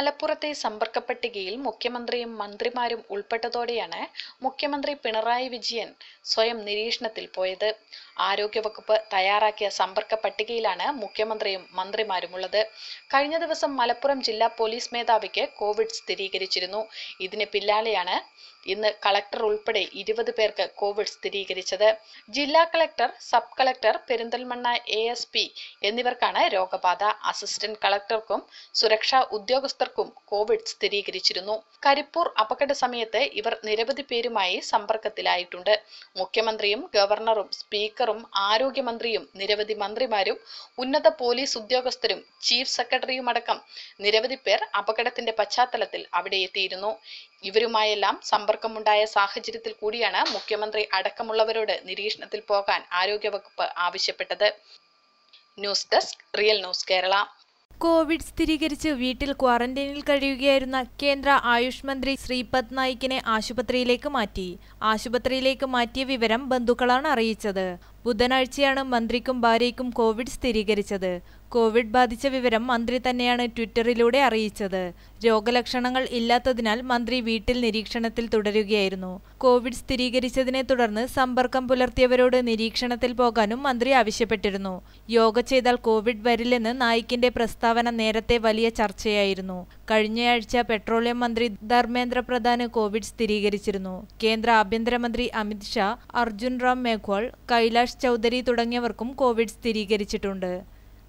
മലപ്പുറത്തെ സമ്പർക്ക പട്ടികയിൽ മുഖ്യമന്ത്രിയും മന്ത്രിമാരും ഉൾപ്പെട്ടതോടെയാണ് മുഖ്യമന്ത്രി പിണറായി വിജയൻ സ്വയം നിരീക്ഷണത്തിൽ പോയത്. ആരോഗ്യവകുപ്പ് തയ്യാറാക്കിയ സമ്പർക്ക പട്ടികയിലാണ് മുഖ്യമന്ത്രിയും മന്ത്രിമാരുമുള്ളത്. കഴിഞ്ഞ ദിവസം മലപ്പുറം ജില്ലാ പോലീസ് മേധാവിക്ക് കോവിഡ് സ്ഥിരീകരിച്ചിരുന്നു. ഇതിന് പിന്നാലെയാണ് ഇന്ന് കളക്ടർ ഉൾപ്പെടെ ഇരുപത് പേർക്ക് കോവിഡ് സ്ഥിരീകരിച്ചത്. ജില്ലാ collector sub collector Perinthalmanna A S P എന്നിവർക്കാണ് രോഗബാധ. അസിസ്റ്റന്റ് കളക്ടർക്കും സുരക്ഷാ ഉദ്യോഗസ്ഥർക്കും കോവിഡ് സ്ഥിരീകരിച്ചിരുന്നു. കരിപ്പൂർ അപകട സമയത്ത് ഇവർ നിരവധി പേരുമായി സമ്പർക്കത്തിലായിട്ടുണ്ട്. മുഖ്യമന്ത്രിയും ഗവർണറും സ്പീക്കറും ആരോഗ്യമന്ത്രിയും നിരവധി മന്ത്രിമാരും ഉന്നത പോലീസ് ഉദ്യോഗസ്ഥരും ചീഫ് സെക്രട്ടറിയുമടക്കം നിരവധി പേർ അപകടത്തിന്റെ പശ്ചാത്തലത്തിൽ അവിടെ എത്തിയിരുന്നു. ഇവരുമായെല്ലാം സമ്പർക്കമുണ്ടായ സാഹചര്യത്തിൽ കൂടിയാണ് മുഖ്യമന്ത്രി അടക്കമുള്ളവരോട് നിരീക്ഷണത്തിൽ പോകാൻ ആരോഗ്യവകുപ്പ് ആവശ്യപ്പെട്ടത്. News desk real news Kerala. Covid സ്ഥിരീകരിച്ച് വീട്ടിൽ ക്വാറന്റൈനിൽ കഴിയുകയായിരുന്ന കേന്ദ്ര ആയുഷ് മന്ത്രി ശ്രീപദ് നായിക്കിനെ ആശുപത്രിയിലേക്ക് മാറ്റി. ആശുപത്രിയിലേക്ക് മാറ്റിയ വിവരം ബന്ധുക്കളാണ് അറിയിച്ചത്. ബുധനാഴ്ചയാണ് മന്ത്രിക്കും ഭാര്യയ്ക്കും കോവിഡ് സ്ഥിരീകരിച്ചത്. കോവിഡ് ബാധിച്ച വിവരം മന്ത്രി തന്നെയാണ് ട്വിറ്ററിലൂടെ അറിയിച്ചത്. രോഗലക്ഷണങ്ങൾ ഇല്ലാത്തതിനാൽ മന്ത്രി വീട്ടിൽ നിരീക്ഷണത്തിൽ തുടരുകയായിരുന്നു. കോവിഡ് സ്ഥിരീകരിച്ചതിനെ തുടർന്ന് സമ്പർക്കം പുലർത്തിയവരോട് നിരീക്ഷണത്തിൽ പോകാനും മന്ത്രി ആവശ്യപ്പെട്ടിരുന്നു. യോഗ ചെയ്താൽ കോവിഡ് വരില്ലെന്ന് നായിക്കിന്റെ പ്രസ്താവന നേരത്തെ വലിയ ചർച്ചയായിരുന്നു. കഴിഞ്ഞയാഴ്ച പെട്രോളിയം മന്ത്രി ധർമ്മേന്ദ്ര പ്രധാന് കോവിഡ് സ്ഥിരീകരിച്ചിരുന്നു. കേന്ദ്ര ആഭ്യന്തരമന്ത്രി അമിത് ഷാ അർജുൻ റാം മേഘ്വാൾ കൈലാഷ് ചൗധരി തുടങ്ങിയവർക്കും കോവിഡ് സ്ഥിരീകരിച്ചിട്ടുണ്ട്.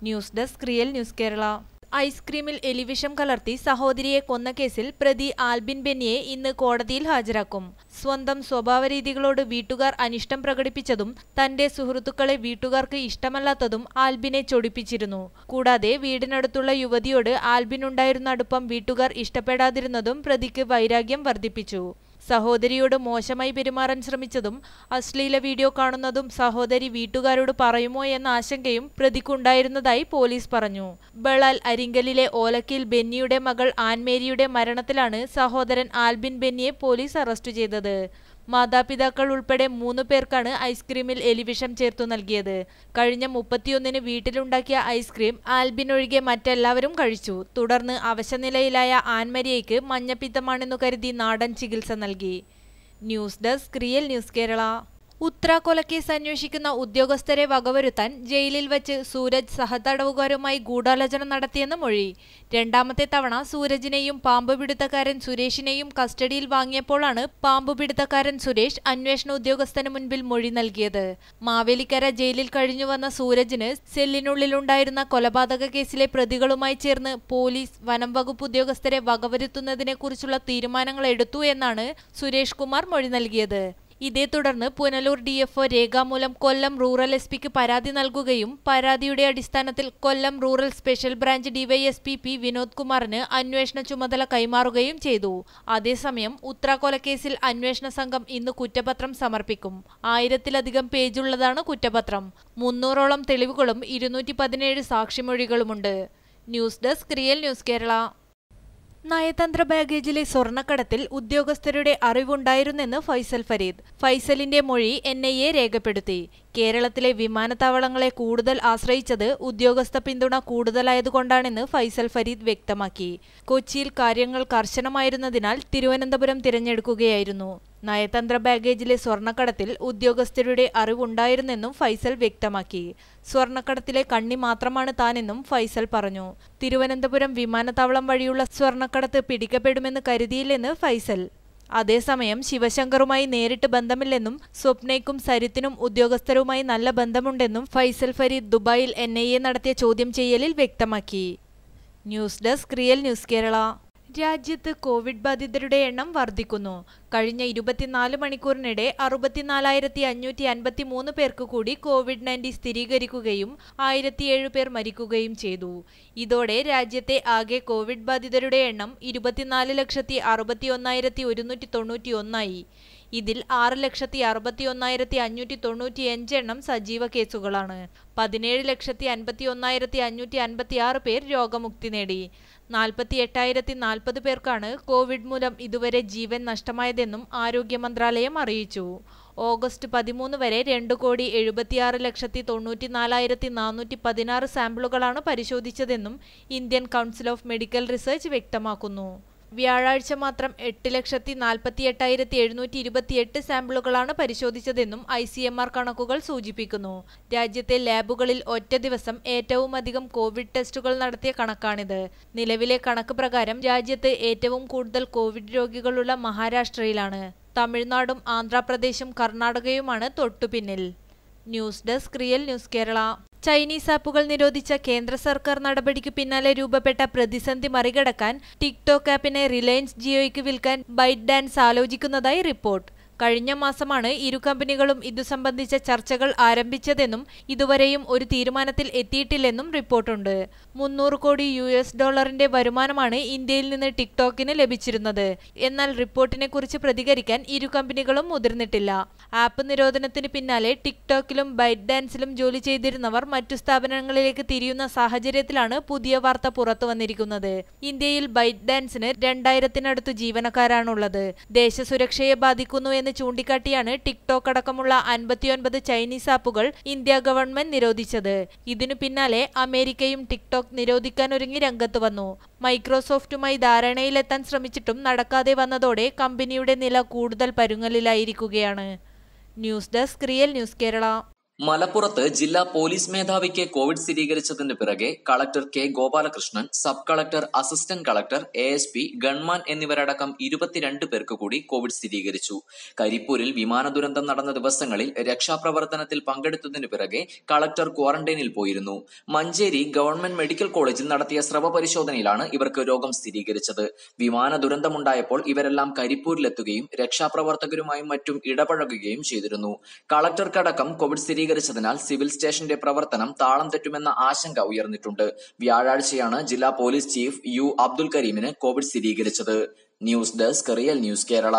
News desk real news Kerala. ഐസ്ക്രീമിൽ എലിവിഷം കലർത്തി സഹോദരിയെ കൊന്ന കേസിൽ പ്രതി ആൽബിൻ ബെന്നിയെ ഇന്ന് കോടതിയിൽ ഹാജരാക്കും. സ്വന്തം സ്വഭാവരീതികളോട് വീട്ടുകാർ അനിഷ്ടം പ്രകടിപ്പിച്ചതും തന്റെ സുഹൃത്തുക്കളെ വീട്ടുകാർക്ക് ഇഷ്ടമല്ലാത്തതും ആൽബിനെ ചൊടിപ്പിച്ചിരുന്നു. കൂടാതെ വീടിനടുത്തുള്ള യുവതിയോട് ആൽബിനുണ്ടായിരുന്ന അടുപ്പം വീട്ടുകാർ ഇഷ്ടപ്പെടാതിരുന്നതും പ്രതിക്ക് വൈരാഗ്യം വർദ്ധിപ്പിച്ചു. സഹോദരിയോട് മോശമായി പെരുമാറാൻ ശ്രമിച്ചതും അശ്ലീല വീഡിയോ കാണുന്നതും സഹോദരി വീട്ടുകാരോട് പറയുമോ എന്ന ആശങ്കയും പ്രതിക്കുണ്ടായിരുന്നതായി പോലീസ് പറഞ്ഞു. ബളാൽ അരിങ്കലിലെ ഓലക്കിൽ ബെന്നിയുടെ മകൾ ആൻമേരിയുടെ മരണത്തിലാണ് സഹോദരൻ ആൽബിൻ ബെന്നിയെ പോലീസ് അറസ്റ്റ് ചെയ്തത്. മാതാപിതാക്കൾ ഉൾപ്പെടെ മൂന്ന് പേർക്കാണ് ഐസ്ക്രീമിൽ എലിവിഷം ചേർത്തു നൽകിയത്. കഴിഞ്ഞ മുപ്പത്തിയൊന്നിന് വീട്ടിലുണ്ടാക്കിയ ഐസ്ക്രീം ആൽബിൻ ഒഴികെ മറ്റെല്ലാവരും കഴിച്ചു. തുടർന്ന് അവശനിലയിലായ ആൻമരിയയ്ക്ക് മഞ്ഞപ്പിത്തമാണെന്നു കരുതി നാടൻ ചികിത്സ നൽകി. News desk real news Kerala. Uthra കൊലക്കേസ് അന്വേഷിക്കുന്ന ഉദ്യോഗസ്ഥരെ വകവരുത്താൻ ജയിലിൽ വച്ച് സൂരജ് സഹതടവുകാരുമായി ഗൂഢാലോചന നടത്തിയെന്ന് മൊഴി. രണ്ടാമത്തെ തവണ സൂരജിനെയും പാമ്പുപിടുത്തക്കാരൻ സുരേഷിനെയും കസ്റ്റഡിയിൽ വാങ്ങിയപ്പോഴാണ് പാമ്പുപിടുത്തക്കാരൻ സുരേഷ് അന്വേഷണ ഉദ്യോഗസ്ഥന് മുൻപിൽ മൊഴി നൽകിയത്. മാവേലിക്കര ജയിലിൽ കഴിഞ്ഞു വന്ന സൂരജിന് സെല്ലിനുള്ളിലുണ്ടായിരുന്ന കൊലപാതക കേസിലെ പ്രതികളുമായി ചേർന്ന് പോലീസ് വനം വകുപ്പ് ഉദ്യോഗസ്ഥരെ വകവരുത്തുന്നതിനെക്കുറിച്ചുള്ള തീരുമാനങ്ങൾ എടുത്തു എന്നാണ് സുരേഷ് കുമാർ മൊഴി നൽകിയത്. ഇതേ തുടർന്ന് പുനലൂർ ഡിഎഫ്ഒ രേഖാമൂലം കൊല്ലം റൂറൽ എസ് പിക്ക് പരാതി നൽകുകയും പരാതിയുടെ അടിസ്ഥാനത്തിൽ Kollam rural special branch DYSP P Vinod കുമാറിന് അന്വേഷണ ചുമതല കൈമാറുകയും ചെയ്തു. അതേസമയം ഉത്രാകൊലക്കേസിൽ അന്വേഷണ സംഘം ഇന്ന് കുറ്റപത്രം സമർപ്പിക്കും. ആയിരത്തിലധികം പേജുള്ളതാണ് കുറ്റപത്രം. മുന്നൂറോളം തെളിവുകളും ഇരുന്നൂറ്റി പതിനേഴ് സാക്ഷിമൊഴികളുമുണ്ട്. News desk real news Kerala. നയതന്ത്ര ബാഗേജിലെ സ്വർണക്കടത്തിൽ ഉദ്യോഗസ്ഥരുടെ അറിവുണ്ടായിരുന്നെന്ന് ഫൈസൽ ഫരീദ്. ഫൈസലിന്റെ മൊഴി എൻ ഐ എ രേഖപ്പെടുത്തി. കേരളത്തിലെ വിമാനത്താവളങ്ങളെ കൂടുതൽ ആശ്രയിച്ചത് ഉദ്യോഗസ്ഥ പിന്തുണ കൂടുതലായതുകൊണ്ടാണെന്ന് ഫൈസൽ ഫരീദ് വ്യക്തമാക്കി. കൊച്ചിയിൽ കാര്യങ്ങൾ കർശനമായിരുന്നതിനാൽ തിരുവനന്തപുരം തിരഞ്ഞെടുക്കുകയായിരുന്നു. നയതന്ത്ര ബാഗേജിലെ സ്വർണക്കടത്തിൽ ഉദ്യോഗസ്ഥരുടെ അറിവുണ്ടായിരുന്നെന്നും ഫൈസൽ വ്യക്തമാക്കി. സ്വർണക്കടത്തിലെ കണ്ണി മാത്രമാണ് താനെന്നും ഫൈസൽ പറഞ്ഞു. തിരുവനന്തപുരം വിമാനത്താവളം വഴിയുള്ള സ്വർണക്കടത്ത് പിടിക്കപ്പെടുമെന്ന് കരുതിയില്ലെന്ന് ഫൈസൽ. അതേസമയം ശിവശങ്കറുമായി നേരിട്ട് ബന്ധമില്ലെന്നും സ്വപ്നയ്ക്കും സരിത്തിനും ഉദ്യോഗസ്ഥരുമായി നല്ല ബന്ധമുണ്ടെന്നും ഫൈസൽ ഫരീദ് ദുബായിൽ എൻ നടത്തിയ ചോദ്യം ചെയ്യലിൽ വ്യക്തമാക്കി. News desk real news Kerala. രാജ്യത്ത് കോവിഡ് ബാധിതരുടെ എണ്ണം വർദ്ധിക്കുന്നു. കഴിഞ്ഞ ഇരുപത്തിനാല് മണിക്കൂറിനിടെ അറുപത്തിനാലായിരത്തി അഞ്ഞൂറ്റി അൻപത്തി മൂന്ന് പേർക്ക് കൂടി കോവിഡ് നയന്റീൻ സ്ഥിരീകരിക്കുകയും ആയിരത്തിയേഴ് പേർ മരിക്കുകയും ചെയ്തു. ഇതോടെ രാജ്യത്തെ ആകെ കോവിഡ് ബാധിതരുടെ എണ്ണം ഇരുപത്തിനാല് ലക്ഷത്തി അറുപത്തി ഒന്നായിരത്തി ഒരുന്നൂറ്റി തൊണ്ണൂറ്റി ഒന്നായി ഇതിൽ ആറ് ലക്ഷത്തി അറുപത്തി ഒന്നായിരത്തി അഞ്ഞൂറ്റി തൊണ്ണൂറ്റി അഞ്ച് എണ്ണം സജീവ കേസുകളാണ്. പതിനേഴ് ലക്ഷത്തി അൻപത്തി ഒന്നായിരത്തി അഞ്ഞൂറ്റി അൻപത്തി ആറ് പേർ രോഗമുക്തി നേടി. നാൽപ്പത്തി എട്ടായിരത്തി നാൽപ്പത് പേർക്കാണ് കോവിഡ് മൂലം ഇതുവരെ ജീവൻ നഷ്ടമായതെന്നും ആരോഗ്യ മന്ത്രാലയം അറിയിച്ചു. ഓഗസ്റ്റ് പതിമൂന്ന് വരെ രണ്ട് കോടി എഴുപത്തിയാറ് ലക്ഷത്തി തൊണ്ണൂറ്റി നാലായിരത്തി നാനൂറ്റി പതിനാറ് സാമ്പിളുകളാണ് പരിശോധിച്ചതെന്നും Indian council of medical research വ്യക്തമാക്കുന്നു. വ്യാഴാഴ്ച മാത്രം എട്ട് ലക്ഷത്തി നാൽപ്പത്തി എട്ടായിരത്തി എഴുന്നൂറ്റി ഇരുപത്തിയെട്ട് സാമ്പിളുകളാണ് പരിശോധിച്ചതെന്നും ഐ സി എം ആർ കണക്കുകൾ സൂചിപ്പിക്കുന്നു. രാജ്യത്തെ ലാബുകളിൽ ഒറ്റ ദിവസം ഏറ്റവും അധികം കോവിഡ് ടെസ്റ്റുകൾ നടത്തിയ കണക്കാണിത്. നിലവിലെ കണക്ക് പ്രകാരം രാജ്യത്ത് ഏറ്റവും കൂടുതൽ കോവിഡ് രോഗികളുള്ള മഹാരാഷ്ട്രയിലാണ്. തമിഴ്നാടും ആന്ധ്രാപ്രദേശും കർണാടകയുമാണ് തൊട്ടുപിന്നിൽ. News desk real news Kerala. Chinese ആപ്പുകൾ നിരോധിച്ച കേന്ദ്ര സർക്കാർ നടപടിക്ക് പിന്നാലെ രൂപപ്പെട്ട പ്രതിസന്ധി മറികടക്കാൻ ടിക്ടോക്ക് ആപ്പിനെ റിലയൻസ് ജിയോയ്ക്ക് വിൽക്കാൻ ബൈറ്റ് ഡാൻസ് ആലോചിക്കുന്നതായി റിപ്പോർട്ട്. കഴിഞ്ഞ മാസമാണ് ഇരു കമ്പനികളും ഇതു സംബന്ധിച്ച ചർച്ചകൾ ആരംഭിച്ചതെന്നും ഇതുവരെയും ഒരു തീരുമാനത്തിൽ എത്തിയിട്ടില്ലെന്നും റിപ്പോർട്ടുണ്ട്. മുന്നൂറ് കോടി യു എസ് ഡോളറിന്റെ വരുമാനമാണ് ഇന്ത്യയിൽ നിന്ന് ടിക്ടോക്കിന് ലഭിച്ചിരുന്നത്. എന്നാൽ റിപ്പോർട്ടിനെ കുറിച്ച് പ്രതികരിക്കാൻ ഇരു കമ്പനികളും മുതിർന്നിട്ടില്ല. ആപ്പ് നിരോധനത്തിന് പിന്നാലെ ടിക്ടോക്കിലും ബൈറ്റ് ഡാൻസിലും ജോലി ചെയ്തിരുന്നവർ മറ്റു സ്ഥാപനങ്ങളിലേക്ക് തിരിയുന്ന സാഹചര്യത്തിലാണ് പുതിയ വാർത്ത പുറത്തു വന്നിരിക്കുന്നത്. ഇന്ത്യയിൽ ബൈറ്റ് ഡാൻസിന് രണ്ടായിരത്തിനടുത്ത് ജീവനക്കാരാണുള്ളത്. ദേശസുരക്ഷയെ ബാധിക്കുന്നു എന്ന് ചൂണ്ടിക്കാട്ടിയാണ് ടിക്ടോക്ക് അടക്കമുള്ള അൻപത്തിയൊൻപത് ചൈനീസ് ആപ്പുകൾ ഇന്ത്യ ഗവൺമെന്റ് നിരോധിച്ചത്. ഇതിനു പിന്നാലെ അമേരിക്കയും ടിക്ടോക്ക് നിരോധിക്കാനൊരുങ്ങി രംഗത്ത് വന്നു. മൈക്രോസോഫ്റ്റുമായി ധാരണയിലെത്താൻ ശ്രമിച്ചിട്ടും നടക്കാതെ വന്നതോടെ കമ്പനിയുടെ നില കൂടുതൽ പരുങ്ങലിലായിരിക്കുകയാണ്. News desk real news Kerala. മലപ്പുറത്ത് ജില്ലാ പോലീസ് മേധാവിക്ക് കോവിഡ് സ്ഥിരീകരിച്ചതിന് പിറകെ collector K Gopalakrishnan sub collector assistant collector A S P gunman എന്നിവരടക്കം ഇരുപത്തിരണ്ട് പേർക്ക് കൂടി കോവിഡ് സ്ഥിരീകരിച്ചു. കരിപ്പൂരിൽ വിമാന ദുരന്തം നടന്ന ദിവസങ്ങളിൽ രക്ഷാപ്രവർത്തനത്തിൽ പങ്കെടുത്തതിനു പിറകെ കളക്ടർ ക്വാറന്റൈനിൽ പോയിരുന്നു. മഞ്ചേരി ഗവൺമെന്റ് മെഡിക്കൽ കോളേജിൽ നടത്തിയ സ്രവ പരിശോധനയിലാണ് ഇവർക്ക് രോഗം സ്ഥിരീകരിച്ചത്. വിമാന ദുരന്തമുണ്ടായപ്പോൾ ഇവരെല്ലാം കരിപ്പൂരിലെത്തുകയും രക്ഷാപ്രവർത്തകരുമായും മറ്റും ഇടപഴകുകയും ചെയ്തിരുന്നു. കളക്ടർക്കടക്കം കോവിഡ് സ്ഥിരീകരിച്ചതിനാൽ സിവിൽ സ്റ്റേഷന്റെ പ്രവർത്തനം താളം തെറ്റുമെന്ന ആശങ്ക ഉയർന്നിട്ടുണ്ട്. വ്യാഴാഴ്ചയാണ് ജില്ലാ പോലീസ് ചീഫ് യു അബ്ദുൽ കരീമിന് കോവിഡ് സ്ഥിരീകരിച്ചത്. News desk real news Kerala.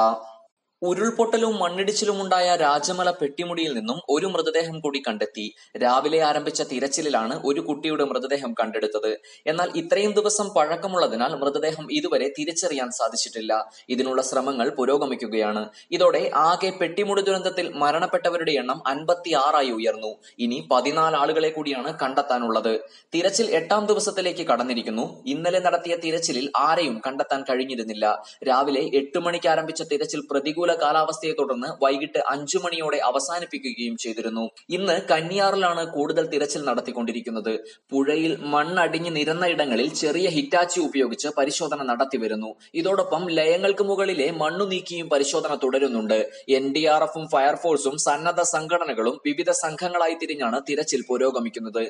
ഉരുൾപൊട്ടലും മണ്ണിടിച്ചിലും ഉണ്ടായ രാജമല പെട്ടിമുടിയിൽ നിന്നും ഒരു മൃതദേഹം കൂടി കണ്ടെത്തി. രാവിലെ ആരംഭിച്ച തിരച്ചിലിലാണ് ഒരു കുട്ടിയുടെ മൃതദേഹം കണ്ടെടുത്തത്. എന്നാൽ ഇത്രയും ദിവസം പഴക്കമുള്ളതിനാൽ മൃതദേഹം ഇതുവരെ തിരിച്ചറിയാൻ സാധിച്ചിട്ടില്ല. ഇതിനുള്ള ശ്രമങ്ങൾ പുരോഗമിക്കുകയാണ്. ഇതോടെ ആകെ പെട്ടിമുടി ദുരന്തത്തിൽ മരണപ്പെട്ടവരുടെ എണ്ണം അൻപത്തി ആറായി ഉയർന്നു. ഇനി പതിനാല് ആളുകളെ കൂടിയാണ് കണ്ടെത്താനുള്ളത്. തിരച്ചിൽ എട്ടാം ദിവസത്തിലേക്ക് കടന്നിരിക്കുന്നു. ഇന്നലെ നടത്തിയ തിരച്ചിലിൽ ആരെയും കണ്ടെത്താൻ കഴിഞ്ഞിരുന്നില്ല. രാവിലെ എട്ട് മണിക്ക് ആരംഭിച്ച തിരച്ചിൽ പ്രതികൂല കാലാവസ്ഥയെ തുടർന്ന് വൈകിട്ട് അഞ്ചു മണിയോടെ അവസാനിപ്പിക്കുകയും ചെയ്തിരുന്നു. ഇന്ന് കന്നിയാറിലാണ് കൂടുതൽ തിരച്ചിൽ നടത്തിക്കൊണ്ടിരിക്കുന്നത്. പുഴയിൽ മണ്ണടിഞ്ഞ് നിരന്ന ഇടങ്ങളിൽ ചെറിയ ഹിറ്റാച്ചി ഉപയോഗിച്ച് പരിശോധന നടത്തിവരുന്നു. ഇതോടൊപ്പം ലയങ്ങൾക്ക് മുകളിലെ മണ്ണു നീക്കിയും പരിശോധന തുടരുന്നുണ്ട്. എൻ ഡി ആർ എഫും ഫയർഫോഴ്സും സന്നദ്ധ സംഘടനകളും വിവിധ സംഘങ്ങളായി തിരിഞ്ഞാണ് തിരച്ചിൽ പുരോഗമിക്കുന്നത്.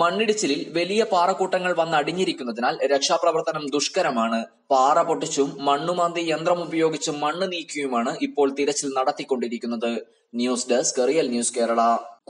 മണ്ണിടിച്ചിലിൽ വലിയ പാറക്കൂട്ടങ്ങൾ വന്നടിഞ്ഞിരിക്കുന്നതിനാൽ രക്ഷാപ്രവർത്തനം ദുഷ്കരമാണ്. പാറ പൊട്ടിച്ചും മണ്ണുമാന്തി യന്ത്രം ഉപയോഗിച്ചും മണ്ണ് നീക്കിയുമാണ് ഇപ്പോൾ തിരച്ചിൽ നടത്തിക്കൊണ്ടിരിക്കുന്നത്. News desk real news Kerala.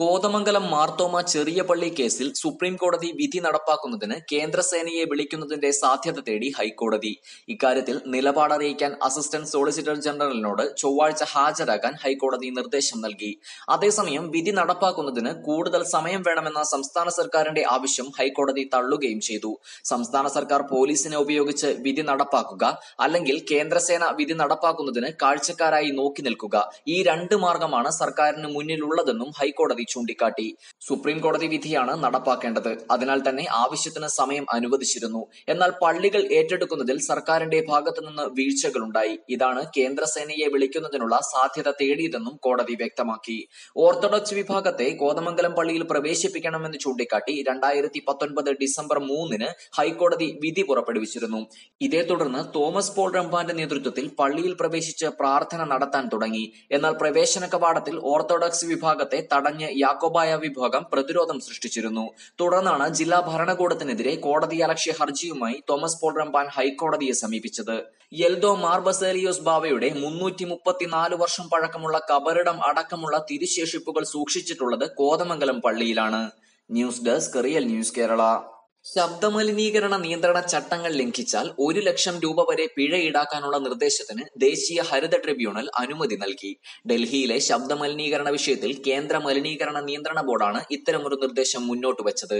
Kothamangalam Marthoma ചെറിയ പള്ളി കേസിൽ സുപ്രീം കോടതി വിധി നടപ്പാക്കുന്നതിന് കേന്ദ്രസേനയെ വിളിക്കുന്നതിന്റെ സാധ്യത തേടി ഹൈക്കോടതി. ഇക്കാര്യത്തിൽ നിലപാടറിയിക്കാൻ അസിസ്റ്റന്റ് സോളിസിറ്റർ ജനറലിനോട് ചൊവ്വാഴ്ച ഹാജരാകാൻ ഹൈക്കോടതി നിർദ്ദേശം നൽകി. അതേസമയം വിധി നടപ്പാക്കുന്നതിന് കൂടുതൽ സമയം വേണമെന്ന സംസ്ഥാന സർക്കാരിന്റെ ആവശ്യം ഹൈക്കോടതി തള്ളുകയും ചെയ്തു. സംസ്ഥാന സർക്കാർ പോലീസിനെ ഉപയോഗിച്ച് വിധി നടപ്പാക്കുക അല്ലെങ്കിൽ കേന്ദ്രസേന വിധി നടപ്പാക്കുന്നതിന് കാഴ്ചക്കാരായി നോക്കി നിൽക്കുക. ഈ രണ്ട് മാർഗമാണ് സർക്കാരിന് മുന്നിലുള്ളതെന്നും ഹൈക്കോടതി ചൂണ്ടിക്കാട്ടി. സുപ്രീം കോടതി വിധിയാണ് നടപ്പാക്കേണ്ടത്. അതിനാൽ തന്നെ ആവശ്യത്തിന് സമയം അനുവദിച്ചിരുന്നു. എന്നാൽ പള്ളികൾ ഏറ്റെടുക്കുന്നതിൽ സർക്കാരിന്റെ ഭാഗത്തുനിന്ന് വീഴ്ചകളുണ്ടായി. ഇതാണ് കേന്ദ്രസേനയെ വിളിക്കുന്നതിനുള്ള സാധ്യത തേടിയതെന്നും കോടതി വ്യക്തമാക്കി. ഓർത്തഡോക്സ് വിഭാഗത്തെ കോതമംഗലം പള്ളിയിൽ പ്രവേശിപ്പിക്കണമെന്ന് ചൂണ്ടിക്കാട്ടി രണ്ടായിരത്തി പത്തൊൻപത് ഡിസംബർ മൂന്നിന് ഹൈക്കോടതി വിധി പുറപ്പെടുവിച്ചിരുന്നു. ഇതേ തുടർന്ന് തോമസ് പോൾ റംബാന്റെ നേതൃത്വത്തിൽ പള്ളിയിൽ പ്രവേശിച്ച് പ്രാർത്ഥന നടത്താൻ തുടങ്ങി. എന്നാൽ പ്രവേശന കവാടത്തിൽ ഓർത്തഡോക്സ് വിഭാഗത്തെ തടഞ്ഞ് യാക്കോബായ വിഭാഗം പ്രതിരോധം സൃഷ്ടിച്ചിരുന്നു. തുടർന്നാണ് ജില്ലാ ഭരണകൂടത്തിനെതിരെ കോടതിയലക്ഷ്യ ഹർജിയുമായി തോമസ് പോൾ റംബാൻ ഹൈക്കോടതിയെ സമീപിച്ചത്. യെൽദോ മാർ ബസേലിയോസ് ബാവയുടെ മുന്നൂറ്റി മുപ്പത്തിനാല് വർഷം പഴക്കമുള്ള കബറിടം അടക്കമുള്ള തിരുശേഷിപ്പുകൾ സൂക്ഷിച്ചിട്ടുള്ളത് കോതമംഗലം പള്ളിയിലാണ്. News desk real news Kerala. ശബ്ദമലിനീകരണ നിയന്ത്രണ ചട്ടങ്ങൾ ലംഘിച്ചാൽ ഒരു ലക്ഷം രൂപ വരെ പിഴ ഈടാക്കാനുള്ള നിർദ്ദേശത്തിന് ദേശീയ ഹരിത ട്രിബ്യൂണൽ അനുമതി നൽകി. ഡൽഹിയിലെ ശബ്ദമലിനീകരണ വിഷയത്തിൽ കേന്ദ്ര മലിനീകരണ നിയന്ത്രണ ബോർഡാണ് ഇത്തരമൊരു നിർദ്ദേശം മുന്നോട്ട് വെച്ചത്.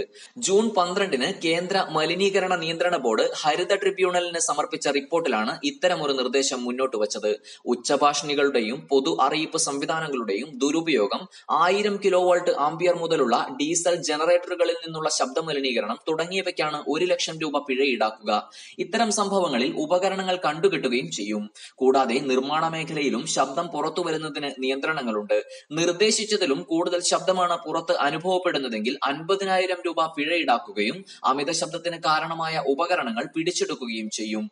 ജൂൺ പന്ത്രണ്ടിന് കേന്ദ്ര മലിനീകരണ നിയന്ത്രണ ബോർഡ് ഹരിത ട്രിബ്യൂണലിന് സമർപ്പിച്ച റിപ്പോർട്ടിലാണ് ഇത്തരമൊരു നിർദ്ദേശം മുന്നോട്ട് വെച്ചത്. ഉച്ചഭാഷണികളുടെയും പൊതു അറിയിപ്പ് സംവിധാനങ്ങളുടെയും ദുരുപയോഗം ആയിരം കിലോ വോൾട്ട് ആംബിയർ മുതലുള്ള ഡീസൽ ജനറേറ്ററുകളിൽ നിന്നുള്ള ശബ്ദമലിനീകരണം തുടങ്ങിയവയ്ക്കാണ് ഒരു ലക്ഷം രൂപ പിഴ ഈടാക്കുക. ഇത്തരം സംഭവങ്ങളിൽ ഉപകരണങ്ങൾ കണ്ടുകിട്ടുകയും ചെയ്യും. കൂടാതെ നിർമ്മാണ മേഖലയിലും ശബ്ദം പുറത്തു വരുന്നതിന് നിയന്ത്രണങ്ങളുണ്ട്. നിർദ്ദേശിച്ചതിലും കൂടുതൽ ശബ്ദമാണ് പുറത്ത് അനുഭവപ്പെടുന്നതെങ്കിൽ അൻപതിനായിരം രൂപ പിഴ ഈടാക്കുകയും അമിത ശബ്ദത്തിന് കാരണമായ ഉപകരണങ്ങൾ പിടിച്ചെടുക്കുകയും ചെയ്യും.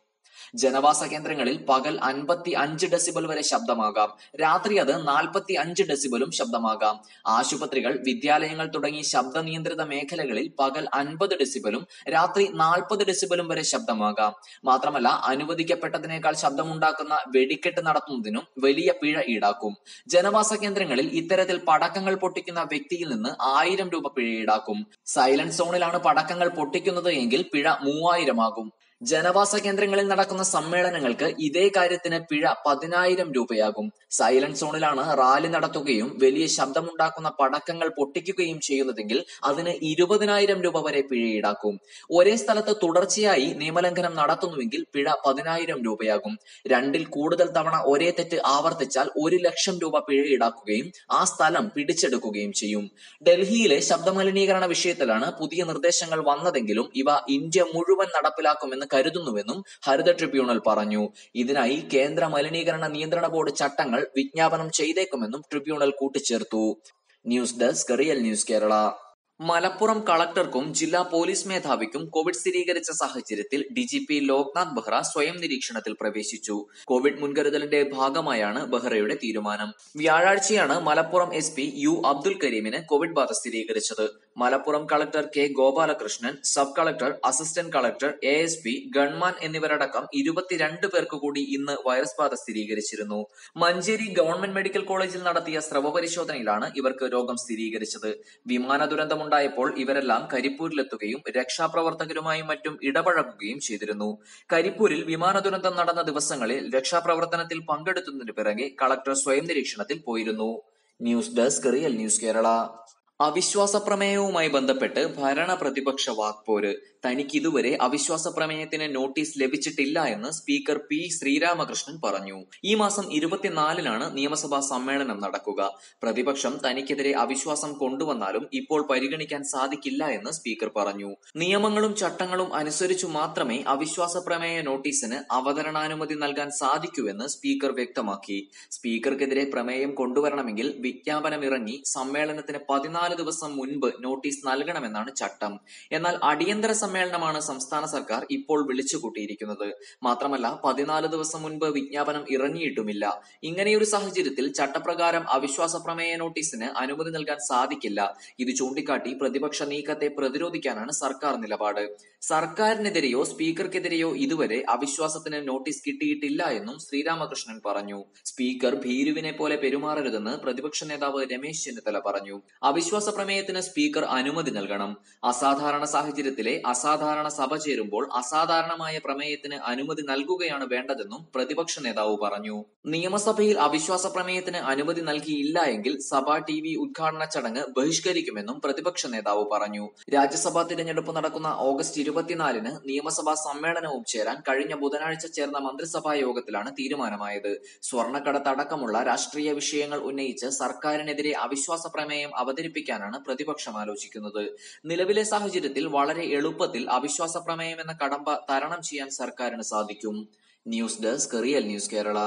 ജനവാസ കേന്ദ്രങ്ങളിൽ പകൽ അൻപത്തി അഞ്ച് ഡെസിബൽ വരെ ശബ്ദമാകാം. രാത്രി അത് നാൽപ്പത്തി അഞ്ച് ഡെസിബലും ശബ്ദമാകാം. ആശുപത്രികൾ വിദ്യാലയങ്ങൾ തുടങ്ങി ശബ്ദ നിയന്ത്രിത മേഖലകളിൽ പകൽ അൻപത് ഡെസിബലും രാത്രി നാൽപ്പത് ഡെസിബലും വരെ ശബ്ദമാകാം. മാത്രമല്ല അനുവദിക്കപ്പെട്ടതിനേക്കാൾ ശബ്ദമുണ്ടാക്കുന്ന വെടിക്കെട്ട് നടത്തുന്നതിനും വലിയ പിഴ ഈടാക്കും. ജനവാസ കേന്ദ്രങ്ങളിൽ ഇത്തരത്തിൽ പടക്കങ്ങൾ പൊട്ടിക്കുന്ന വ്യക്തിയിൽ നിന്ന് ആയിരം രൂപ പിഴ ഈടാക്കും. സൈലന്റ് സോണിലാണ് പടക്കങ്ങൾ പൊട്ടിക്കുന്നത് എങ്കിൽ പിഴ മൂവായിരമാകും. ജനവാസ കേന്ദ്രങ്ങളിൽ നടക്കുന്ന സമ്മേളനങ്ങൾക്ക് ഇതേ കാര്യത്തിന് പിഴ പതിനായിരം രൂപയാകും. സൈലന്റ് സോണിലാണ് റാലി നടത്തുകയും വലിയ ശബ്ദമുണ്ടാക്കുന്ന പടക്കങ്ങൾ പൊട്ടിക്കുകയും ചെയ്യുന്നതെങ്കിൽ അതിന് ഇരുപതിനായിരം രൂപ വരെ പിഴ ഈടാക്കും ഒരേ സ്ഥലത്ത് തുടർച്ചയായി നിയമലംഘനം നടത്തുന്നുവെങ്കിൽ പിഴ പതിനായിരം രൂപയാകും. രണ്ടിൽ കൂടുതൽ തവണ ഒരേ തെറ്റ് ആവർത്തിച്ചാൽ ഒരു ലക്ഷം രൂപ പിഴ ഈടാക്കുകയും ആ സ്ഥലം പിടിച്ചെടുക്കുകയും ചെയ്യും. ഡൽഹിയിലെ ശബ്ദമലിനീകരണ വിഷയത്തിലാണ് പുതിയ നിർദ്ദേശങ്ങൾ വന്നതെങ്കിലും ഇവ ഇന്ത്യ മുഴുവൻ നടപ്പിലാക്കുമെന്ന് കരുതുന്നുവെന്നും ഹരിത ട്രിബ്യൂണൽ പറഞ്ഞു. ഇതിനായി കേന്ദ്ര മലിനീകരണ നിയന്ത്രണ ബോർഡ് ചട്ടങ്ങൾ വിജ്ഞാപനം ചെയ്തേക്കുമെന്നും ട്രിബ്യൂണൽ കൂട്ടിച്ചേർത്തു. News desk real news Kerala. Malappuram കളക്ടർക്കും ജില്ലാ പോലീസ് മേധാവിക്കും കോവിഡ് സ്ഥിരീകരിച്ച സാഹചര്യത്തിൽ ഡിജിപി ലോക്നാഥ് ബെഹ്റ സ്വയം നിരീക്ഷണത്തിൽ പ്രവേശിച്ചു. കോവിഡ് മുൻകരുതലിന്റെ ഭാഗമായാണ് ബെഹ്റയുടെ തീരുമാനം. വ്യാഴാഴ്ചയാണ് മലപ്പുറം എസ് യു അബ്ദുൽ കരീമിന് കോവിഡ് ബാധ സ്ഥിരീകരിച്ചത്. Malappuram collector K Gopalakrishnan sub collector assistant collector A S P gunman എന്നിവരടക്കം ഇരുപത്തിരണ്ട് പേർക്ക് കൂടി ഇന്ന് വൈറസ് ബാധ സ്ഥിരീകരിച്ചിരുന്നു. മഞ്ചേരി ഗവൺമെന്റ് മെഡിക്കൽ കോളേജിൽ നടത്തിയ സ്രവ പരിശോധനയിലാണ് ഇവർക്ക് രോഗം സ്ഥിരീകരിച്ചത്. വിമാന ദുരന്തമുണ്ടായപ്പോൾ ഇവരെല്ലാം കരിപ്പൂരിലെത്തുകയും രക്ഷാപ്രവർത്തകരുമായും മറ്റും ഇടപഴകുകയും ചെയ്തിരുന്നു. കരിപ്പൂരിൽ വിമാന ദുരന്തം നടന്ന ദിവസങ്ങളിൽ രക്ഷാപ്രവർത്തനത്തിൽ പങ്കെടുത്തതിനു പിറകെ കളക്ടർ സ്വയം നിരീക്ഷണത്തിൽ പോയിരുന്നു. News desk real news Kerala. അവിശ്വാസ പ്രമേയവുമായി ബന്ധപ്പെട്ട് ഭരണ പ്രതിപക്ഷ വാക്പോര് തനിക്ക് ഇതുവരെ അവിശ്വാസ പ്രമേയത്തിന് നോട്ടീസ് ലഭിച്ചിട്ടില്ല എന്ന് സ്പീക്കർ പി ശ്രീരാമകൃഷ്ണൻ പറഞ്ഞു. ഈ മാസം ഇരുപത്തിനാലിനാണ് നിയമസഭാ സമ്മേളനം നടക്കുക. പ്രതിപക്ഷം തനിക്കെതിരെ അവിശ്വാസം കൊണ്ടുവന്നാലും ഇപ്പോൾ പരിഗണിക്കാൻ സാധിക്കില്ല എന്ന് സ്പീക്കർ പറഞ്ഞു. നിയമങ്ങളും ചട്ടങ്ങളും അനുസരിച്ചു മാത്രമേ അവിശ്വാസ പ്രമേയ നോട്ടീസിന് അവതരണാനുമതി നൽകാൻ സാധിക്കൂവെന്ന് സ്പീക്കർ വ്യക്തമാക്കി. സ്പീക്കർക്കെതിരെ പ്രമേയം കൊണ്ടുവരണമെങ്കിൽ വിജ്ഞാപനം ഇറങ്ങി സമ്മേളനത്തിന് പതിനാല് ദിവസം മുൻപ് നോട്ടീസ് നൽകണമെന്നാണ് ചട്ടം. എന്നാൽ അടിയന്തര സമ്മേളനമാണ് സംസ്ഥാന സർക്കാർ ഇപ്പോൾ വിളിച്ചുകൂട്ടിയിരിക്കുന്നത്. മാത്രമല്ല പതിനാല് ദിവസം മുൻപ് വിജ്ഞാപനം ഇറങ്ങിയിട്ടുമില്ല. ഇങ്ങനെയൊരു സാഹചര്യത്തിൽ ചട്ടപ്രകാരം അവിശ്വാസ പ്രമേയ നോട്ടീസിന് അനുമതി നൽകാൻ സാധിക്കില്ല. ഇത് ചൂണ്ടിക്കാട്ടി പ്രതിപക്ഷ നീക്കത്തെ പ്രതിരോധിക്കാനാണ് സർക്കാർ നിലപാട്. സർക്കാരിനെതിരെയോ സ്പീക്കർക്കെതിരെയോ ഇതുവരെ അവിശ്വാസത്തിന് നോട്ടീസ് കിട്ടിയിട്ടില്ല എന്നും ശ്രീരാമകൃഷ്ണൻ പറഞ്ഞു. സ്പീക്കർ ഭീരുവിനെ പോലെ പെരുമാറരുതെന്ന് പ്രതിപക്ഷ നേതാവ് രമേശ് ചെന്നിത്തല പറഞ്ഞു. അവിശ്വാസ പ്രമേയത്തിന് സ്പീക്കർ അനുമതി നൽകണം. അസാധാരണ സാഹചര്യത്തിലെ അസാധാരണ സഭ ചേരുമ്പോൾ അസാധാരണമായ പ്രമേയത്തിന് അനുമതി നൽകുകയാണ് വേണ്ടതെന്നും പ്രതിപക്ഷ നേതാവ് പറഞ്ഞു. നിയമസഭയിൽ അവിശ്വാസ പ്രമേയത്തിന് അനുമതി നൽകിയില്ല എങ്കിൽ സഭാ ടി വി ഉദ്ഘാടന ചടങ്ങ് ബഹിഷ്കരിക്കുമെന്നും പ്രതിപക്ഷ നേതാവ് പറഞ്ഞു. രാജ്യസഭാ തിരഞ്ഞെടുപ്പ് നടക്കുന്ന ഓഗസ്റ്റ് ഇരുപത്തിനാലിന് നിയമസഭാ സമ്മേളനവും ചേരാൻ കഴിഞ്ഞ ബുധനാഴ്ച ചേർന്ന മന്ത്രിസഭാ യോഗത്തിലാണ് തീരുമാനമായത്. സ്വർണക്കടത്തടക്കമുള്ള രാഷ്ട്രീയ വിഷയങ്ങൾ ഉന്നയിച്ച് സർക്കാരിനെതിരെ അവിശ്വാസ പ്രമേയം അവതരിപ്പിക്കാനാണ് പ്രതിപക്ഷം ആലോചിക്കുന്നത്. നിലവിലെ സാഹചര്യത്തിൽ വളരെ എളുപ്പത്തിൽ അവിശ്വാസ പ്രമേയം എന്ന കടമ്പ തരണം ചെയ്യാൻ സർക്കാരിന് സാധിക്കും. News desk real news Kerala.